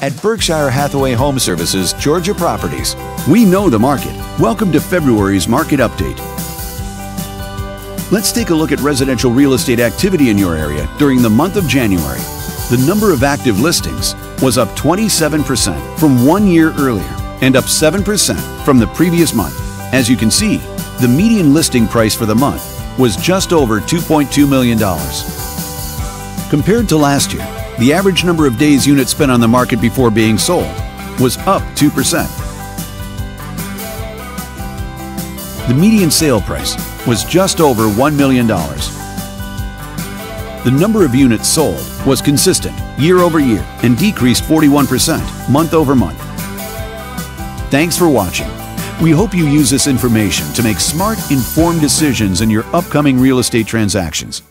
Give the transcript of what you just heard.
at Berkshire Hathaway Home Services, Georgia Properties. We know the market. Welcome to February's Market Update. Let's take a look at residential real estate activity in your area during the month of January. The number of active listings was up 27% from one year earlier and up 7% from the previous month. As you can see, the median listing price for the month was just over $2.2 million. Compared to last year, the average number of days units spent on the market before being sold was up 2%. The median sale price was just over $1 million. The number of units sold was consistent year over year and decreased 41% month over month. Thanks for watching. We hope you use this information to make smart, informed decisions in your upcoming real estate transactions.